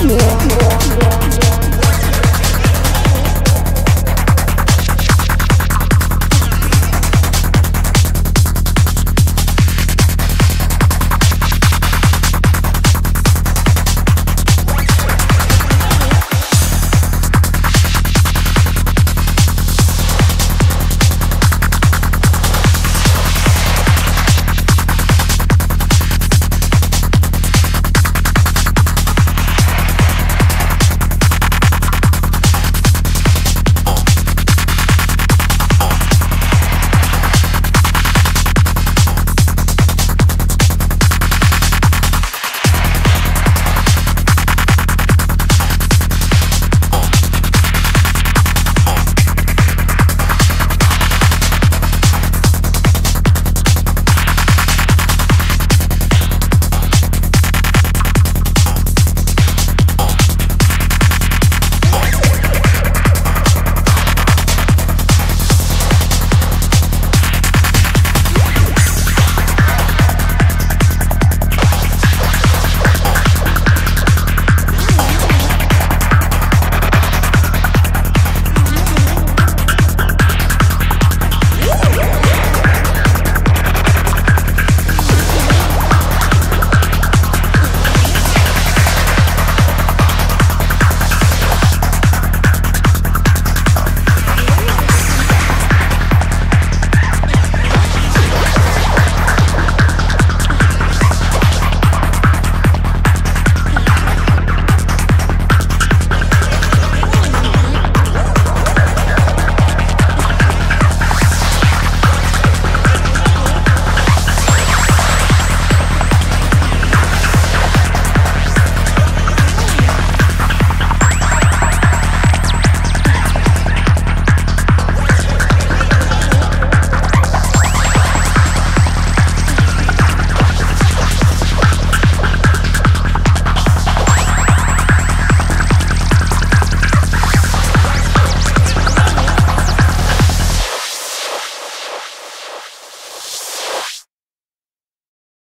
Yeah.